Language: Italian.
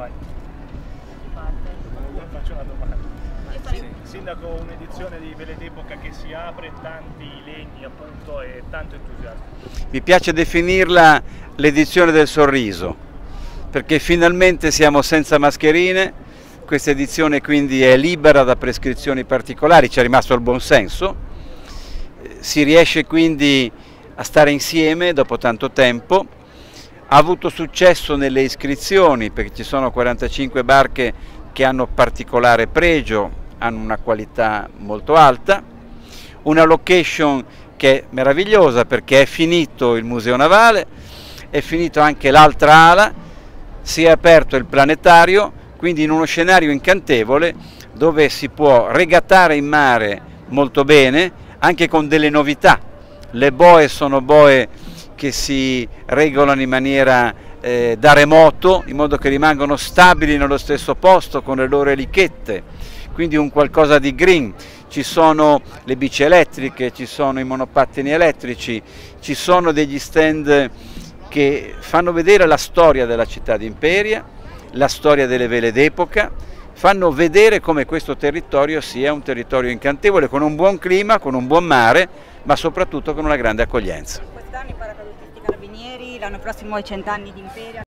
Vai. Faccio una domanda. Sindaco, un'edizione di Vele d'Epoca che si apre, tanti legni appunto e tanto entusiasmo. Mi piace definirla l'edizione del sorriso, perché finalmente siamo senza mascherine, questa edizione quindi è libera da prescrizioni particolari, ci è rimasto il buon senso, si riesce quindi a stare insieme dopo tanto tempo, ha avuto successo nelle iscrizioni perché ci sono 45 barche che hanno particolare pregio, hanno una qualità molto alta, una location che è meravigliosa perché è finito il museo navale, è finito anche l'altra ala, si è aperto il planetario, quindi in uno scenario incantevole dove si può regattare in mare molto bene, anche con delle novità. Le boe sono boe che si regolano in maniera eh, da remoto, in modo che rimangano stabili nello stesso posto con le loro elichette, quindi un qualcosa di green. Ci sono le bici elettriche, ci sono i monopattini elettrici, ci sono degli stand che fanno vedere la storia della città di Imperia, la storia delle vele d'epoca, fanno vedere come questo territorio sia un territorio incantevole, con un buon clima, con un buon mare, ma soprattutto con una grande accoglienza. Quest'anno i paracadutisti carabinieri, l'anno prossimo i cent'anni di Imperia.